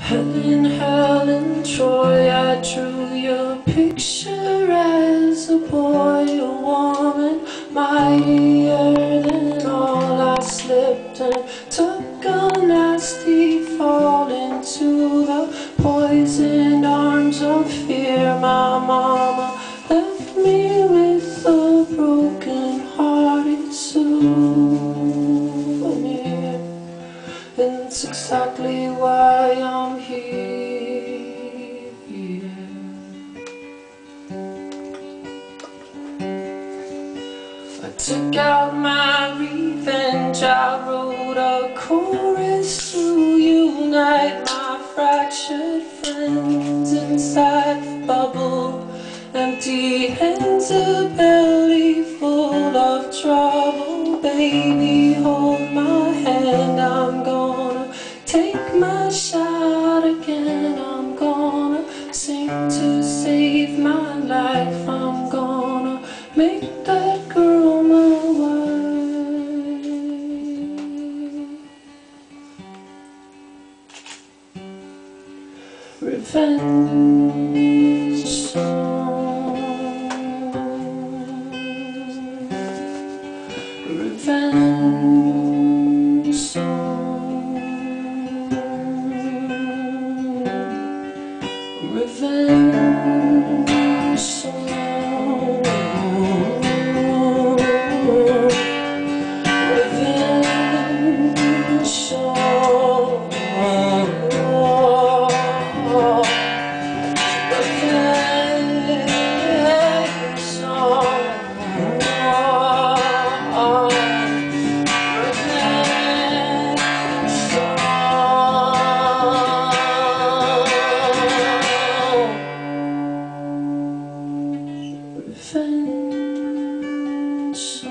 Helen, Helen, Troy, I drew your picture as a boy, a woman, mightier than all. I slipped and took a nasty fall into the poisoned arms of fear. My mama left me with a broken hearted souvenir. It's exactly why I'm here. I took out my revenge. I wrote a chorus to unite my fractured friends inside the bubble. Empty hands, a belly full of trouble. Baby, hold take my shot again. I'm gonna sing to save my life. I'm gonna make that girl my wife. Revenge. Revenge. alone, so alone. friends